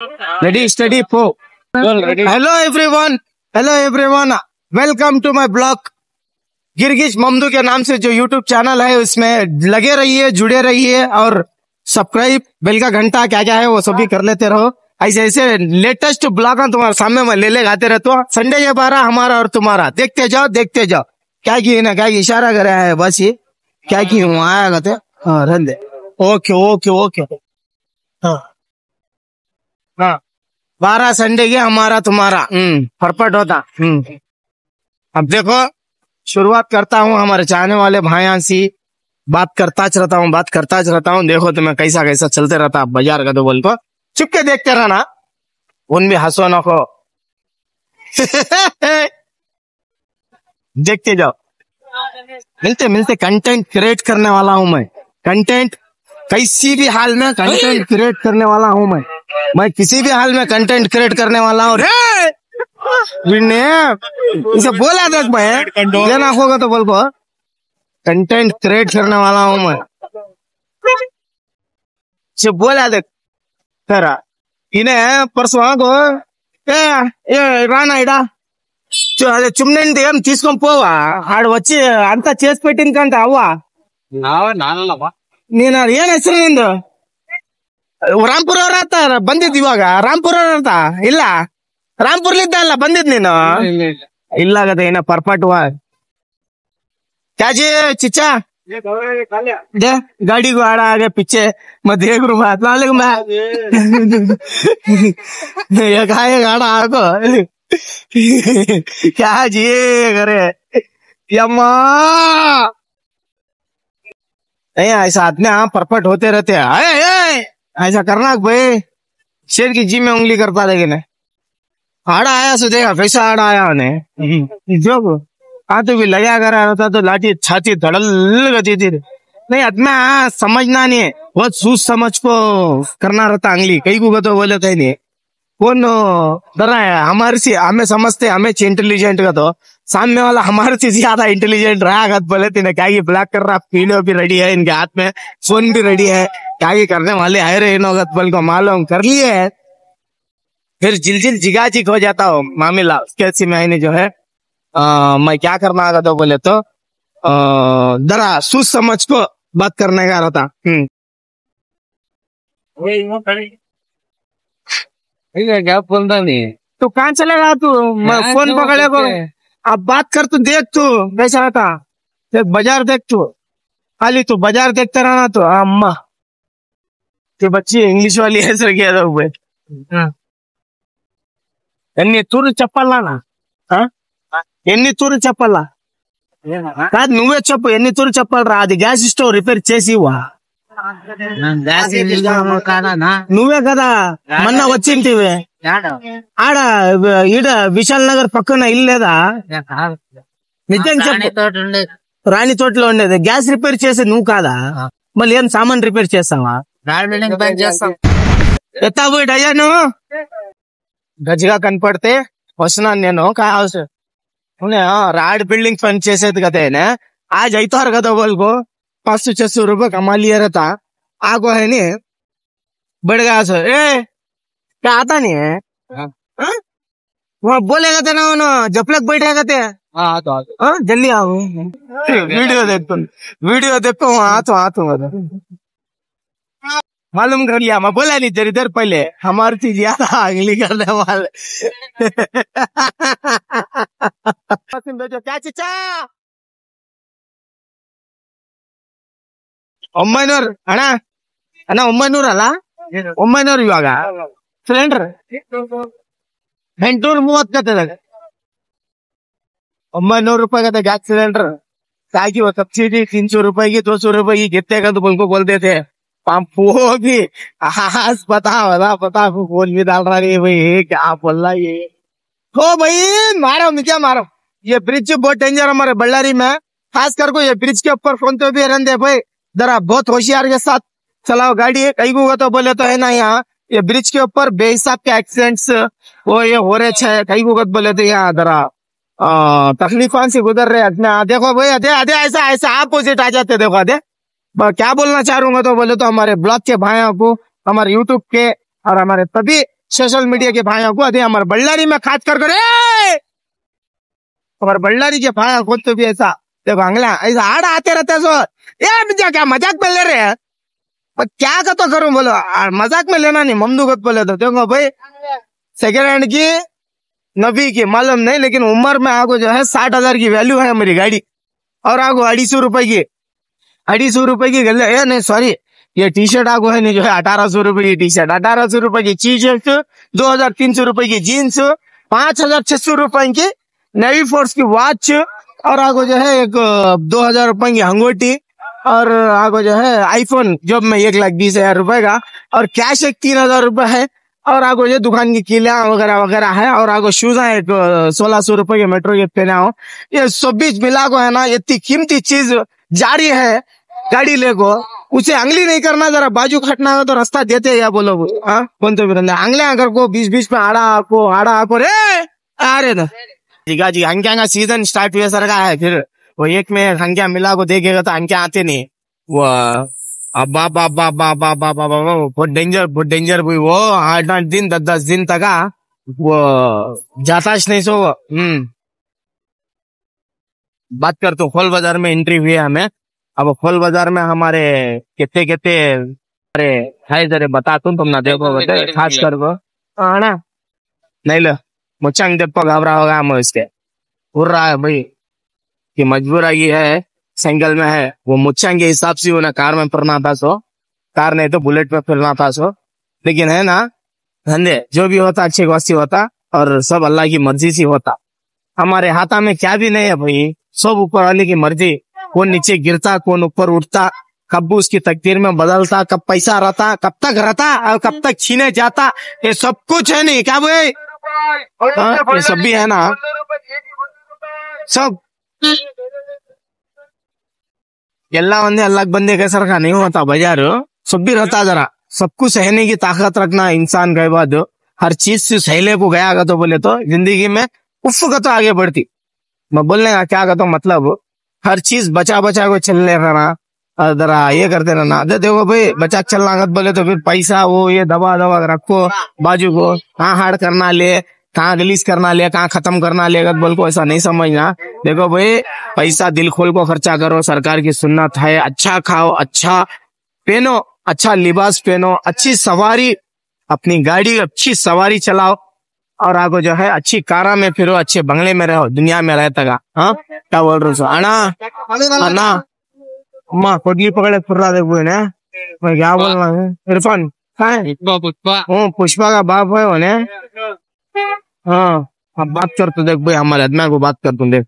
Ready, steady, po. Hello everyone. Hello everyone. Welcome to my blog. गिरगिश ममदू के नाम से जो YouTube चैनल है उसमें लगे रहिए जुड़े रहिए और सब्सक्राइब बेल का घंटा क्या क्या है वो सभी कर लेते रहो. ऐसे ऐसे लेटेस्ट ब्लॉग तुम्हारे सामने में ले ले गाते रहते हो. संडे ये बारह हमारा और तुम्हारा. देखते जाओ देखते जाओ. क्या की ना क्या की इशारा कर रहा है बस ये. क्या की वहाँ आया कहते हाँ रहने दे. ओके ओके ओके हाँ. हाँ। बारह संडे के हमारा तुम्हारा। हम्म होता। हम्म। अब देखो शुरुआत करता हूँ हमारे चाहने वाले भाई से बात करता रहता हूँ बात करता रहता हूँ। देखो तुम्हें कैसा कैसा चलते रहता बाज़ार का तो बोल को चुप के देखते रहना। उन भी हंसो न को। देखते जाओ। मिलते मिलते कंटेंट क्रिएट करने वाला हूँ मैं। कंटेंट कैसी भी हाल में कंटेंट क्रिएट करने वाला हूँ मैं। मैं किसी भी हाल में कंटेंट क्रिएट करने वाला हूँ। इसे बोला देख भाई ये होगा तो बोल बो। कंटेंट क्रिएट करने वाला हूँ मैं। इसे बोला देख तेरा इन्हें परसों को राना इडा రానా ఇడా ఏం తీసుకొని పోవా వచ్చి అంతా చేసి పెట్టింది కంటే అవ్వా నేను ఏం హెసరు ನಿಂದು ರಾಂಪುರ ಅವ್ರ ಆತ ಬಂದಿದ್ ಇವಾಗ ರಾಂಪುರ ಅವ್ರ ಆತ ಇಲ್ಲ ರಾಂಪುರ್ಲಿದ್ದ ಅಲ್ಲ ಬಂದಿದ್ ನೀನು ಇಲ್ಲ ಆಗತ್ತೆ ಏನ ಪರ್ಫೆಕ್ಟ್ ಕ್ಯಾಜಿ ಚಿಚ್ಚಾ दे गाड़ी को आड़ा आगे पीछे मैं देख रू बात मालिक मैं ये खाए गाड़ा आगो क्या जी करे यम्मा नहीं ऐसा आदमी हाँ परफेक्ट होते रहते हैं आए, आए, ऐसा करना भाई शेर की जी में उंगली करता लेकिन आड़ा आया सो देखा कैसा आड़ा आया उन्हें। जो हाँ तो भी लगा कर रहा था तो लाठी छाती धड़ल गती थी। नहीं आदमी हाँ समझना नहीं है। बहुत सोच समझ को करना रहता अंगली कई को तो बोले थे नहीं कौन डरा है। हमारे से हमें समझते हमें इंटेलिजेंट का तो। सामने वाला हमारे से ज़्यादा इंटेलिजेंट रहा गत बोले थे ना क्या ये ब्लॉक कर रहा पीलो भी रेडी है इनके हाथ में फ़ोन भी रेडी है। क्या ये करने वाले है? रे इनो गत बोल को मालूम कर लिए है। फिर जिलजिल जिगाजिग हो जाता हो मामला उसके महीने जो है आ, मैं क्या करना आगा तो बोले तो जरा सोच समझ को बात करने का रहता। हम्म। क्या बोलता नहीं तो कहाँ चलेगा तू? फ़ोन पकड़े को? अब बात कर तू देख तू कैसा आता देख बाज़ार देख तू। खाली तू बाज़ार देखता रहना तो अम्मा। ते बच्ची इंग्लिश वाली है। सर क्या हुए ఎన్ని తూరు చెప్పాలనా ఎన్ని తూరు చెప్పాలా चप्पल నువ్వే చెప్పు हाँ? हाँ। चप्पल रहा చెప్పాలరా हाँ, गैस గ్యాస్ रिपेयर चेसी हुआ। నువ్వే కదా? మొన్న వచ్చింటివి ఆడ ఈడ విశాల్ నగర్ పక్కన ఇల్లు లేదా నిజం రాణి తోటలో ఉండేది గ్యాస్ రిపేర్ చేసేది నువ్వు కాదా మళ్ళీ ఏం సామాన్ రిపేర్ చేస్తావా? ఎత్తా పోయి అయ్యా నువ్వు గజ్జిగా కనపడితే వస్తున్నాను నేను రాడ్ బిల్డింగ్ పని చేసేది కదా ఆయన ఆ జైతారు కదా వాళ్ళకు पाँच सौ छह सौ रुपये कमा लिया रहता आगो है नहीं बढ़ गया सो ए क्या आता नहीं है? वहाँ बोलेगा तो ना जपलक बैठेगा ते हाँ जल्दी आओ वीडियो देखो वीडियो देखो वहाँ तो आ तो मालूम कर लिया मैं बोला नहीं तेरी देर पहले हमारी चीज़ याद अगली करने वाले क्या चिचा ಒಂಬೈನೂರು ಅಣ್ಣ ಅಣ್ಣ ಒಂಬೈನೂರು ಅಲ್ಲ ಒಂಬೈನೂರು ಇವಾಗ ಸಿಲಿಂಡರ್ ಎಂಟುನೂರ ಮೂವತ್ತು ಕತ್ತದ ಒಂಬೈನೂರು ರೂಪಾಯಿ ಕತೆ ಗ್ಯಾಸ್ सिलेंडर ताकि वो सब्सिडी तीन सौ रुपए की दो सौ रुपए की कितने का तो उनको बोलते थे पंप वो भी आज पता बता पता फोन भी डाल रहा है भाई ये क्या बोल रहा है ये हो भाई मारो मैं क्या मारो ये ब्रिज बहुत डेंजर हमारे बल्लारी में खास कर को ये ब्रिज के ऊपर फोन तो भी रहते भाई जरा बहुत होशियार के साथ चलाओ गाड़ी। कई को तो बोले तो है ना यहाँ। ये ब्रिज के ऊपर बेहिसाब के एक्सीडेंट्स वो ये हो रहे छे। कई को बोले तो यहाँ जरा आ, तकलीफान से गुजर रहे अपने देखो भाई अधे अधे ऐसा ऐसा। अपोजिट आ जाते देखो अधे क्या बोलना चाहूँगा तो बोले तो हमारे ब्लॉग के भाइयों को हमारे यूट्यूब के और हमारे सभी सोशल मीडिया के भाइयों को अरे हमारे बल्लारी में खास कर हमारे बल्लारी के भाइयों को तो भी ऐसा देखो अंगला ऐसा आड़ आते रहते हैं सो। ये मुझे क्या मज़ाक में ले रहे हैं? क्या का तो करूँ बोलो? मज़ाक में लेना नहीं ममदूगत बोले तो। देखो भाई सेकेंड हैंड की नबी की मालूम नहीं लेकिन उम्र में आगो जो है साठ हज़ार की वैल्यू है मेरी गाड़ी। और आगो अढ़ी सौ रुपए की। अढ़ी सौ रुपए की गले ए नहीं सॉरी ये टी शर्ट आगो है नहीं जो है अठारह सौ रुपए की टी शर्ट अठारह सौ रुपए की टी शर्ट दो हज़ार तीन सौ रुपए की जीन्स पाँच हज़ार छह सौ रुपए की नेवी फोर्स की वॉच और आगो जो है एक दो हज़ार रुपए की अंगूठी और आगो जो है आईफोन जो में एक लाख बीस हज़ार रुपए का और कैश एक तीन हज़ार रुपए है और आगो ये दुकान की किलियाँ वगैरह वगैरह है और आगो शूज़ है एक सोलह सौ रुपए के मेट्रो के पहना हो। ये सब बीच मिला को है ना, इतनी कीमती चीज़ जारी है, गाड़ी ले को। उसे अंगली नहीं करना, जरा बाजू खटना हो तो रास्ता देते या बोलो हाँ तो बिरंदे। अंगले अगर को बीच बीच में आड़ा आको आड़ा आको रे! अरे ना। जीगा जी अंक्या का सीज़न स्टार्ट हुए सर का है फिर वो एक में अंक्या मिला को देखेगा तो अंक्या आते नहीं वो अब्बा बाबा बाबा बाबा बाबा बहुत डेंजर बहुत डेंजर हुई वो आठ आठ दिन दस दस दिन तक वो जाता नहीं सो वो हम्म बात कर हो खोल बाज़ार में एंट्री हुई है हमें अब खोल बाज़ार में हमारे कितने कितने अरे है जरे बता तुम तुम ना देखो खास कर को आना नहीं लो मुचंग देखो घबरा हम इसके उड़ रहा है भाई कि मजबूर आई है सिंगल में है वो मुचंग के हिसाब से ना कार में फिरना था सो कार नहीं तो बुलेट में फिरना था सो लेकिन है ना धंधे जो भी होता अच्छे वासी होता और सब अल्लाह की मर्ज़ी से होता हमारे हाथा में क्या भी नहीं है भाई सब ऊपर वाले की मर्ज़ी कौन नीचे गिरता कौन ऊपर उठता कब उसकी तकदीर में बदलता कब पैसा रहता कब तक रहता और कब तक छीने जाता ये सब कुछ है नहीं क्या भाई हाँ, ये सब भी है ना सब ಎಲ್ಲ ಒಂದೇ ಅಲ್ಲಾಕ್ ಬಂದೆ कैसर का नहीं होता बाजार सब भी रहता जरा सबको सहने की ताकत रखना इंसान के बाद हर चीज से सहले को गया अगर तो बोले तो जिंदगी में उफ का तो आगे बढ़ती मैं बोलने का क्या कहता हूँ मतलब हर चीज बचा बचा को चलने रहना और जरा ये करते रहना। अरे देखो भाई बचा के चलना अगर बोले तो फिर पैसा, वो, ये दबा दबा रखो, बाजू को। कहाँ हार्ड करना ले, कहाँ रिलीज़ करना ले, कहाँ खत्म करना ले, अगर बोल को ऐसा नहीं समझना। देखो भाई, पैसा दिल खोल को खर्चा करो, सरकार की सुन्नत है अच्छा खाओ अच्छा पहनो अच्छा लिबास पहनो, अच्छी सवारी, अपनी गाड़ी, अच्छी सवारी चलाओ, और आगो जो है, अच्छी कारा में फिरो, अच्छे बंगले में रहो, दुनिया में रहता हाँ क्या बोल रहे हो अना अना अम्मा कोडली पकड़े फिर रहा देखो ना मैं क्या बोल रहा हूँ इरफान कहाँ है पुष्पा पुष्पा पुष्पा का बाप है वो ने हाँ अब बात कर तो देख भाई हमारे आदमी को बात कर तू देख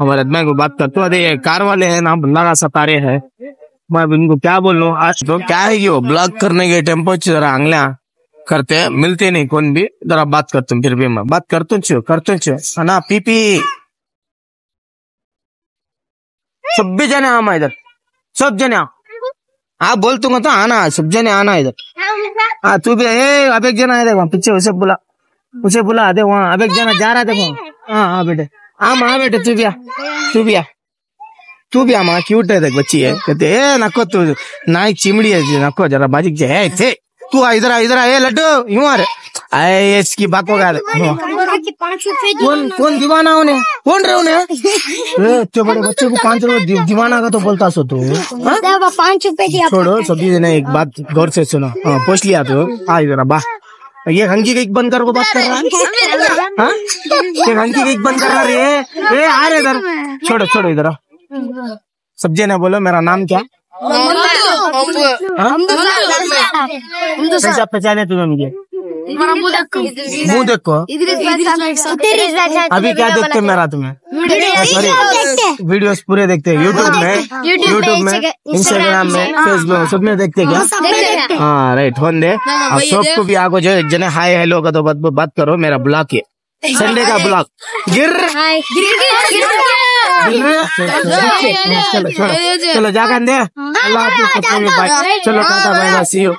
हमारे आदमी को बात कर तू अरे ये कार वाले हैं ना बंदा का सतारे है मैं इनको क्या बोलूँ आज तो क्या है कि वो ब्लॉक करने के टेंपो जरा आंगलिया करते हैं मिलते नहीं कौन भी जरा बात कर हूँ फिर भी मैं बात करता हूँ करता हूँ है ना पीपी सब भी जने आमा इधर सब जने हाँ बोल दूँगा तो आना, सब जने आना इधर। हाँ तू भी, ए, अब एक जना है देखो पीछे उसे बुला उसे बुला दे वहाँ, अब एक जना जा रहा देखो। हाँ हाँ बेटे हाँ माँ बेटे तू भी आ, तू भी आ। तू भी आ, माँ क्यूट है, देख, बच्ची है। कहते, ए, नको तू नाई चिमड़ी है, नको, जरा बाजिक जे है थे तू आ, इधर आ इधर आ, ए, लड्डू, यूँ आ रे। आए इसकी बात को पाँच कौन कौन दीवाना होने कौन रहे उन्हें? ए, इतने बड़े बच्चे को पाँच रुपए दीवाना का तो बोलता सो तू हाँ? पाँच रुपए की छोड़ो सभी ने एक बात गौर से सुनो। हाँ पूछ लिया तो। आ इधर बा। ये हंकी एक बंद कर को बात कर रहा है? हाँ? ये हंकी एक बंद कर रहा रे ए आ रे इधर। छोड़ो छोड़ो इधर। सब्ज़ी ने बोलो मेरा नाम क्या? हाँ? कैसा पहचाने तुम्हें मुझे। मुँह देखो अभी क्या देखते मेरा तुम्हें सॉरी वीडियोस पूरे देखते हैं यूट्यूब में यूट्यूब में इंस्टाग्राम में फेसबुक सब में देखते क्या हाँ राइट होन दे अब सबको भी आगो जो जने हाय हेलो का तो बात बात करो मेरा ब्लॉक है संडे का ब्लॉक गिर गिर चलो चलो चलो जा दे अल्लाह बाय चलो Tata bye bye see you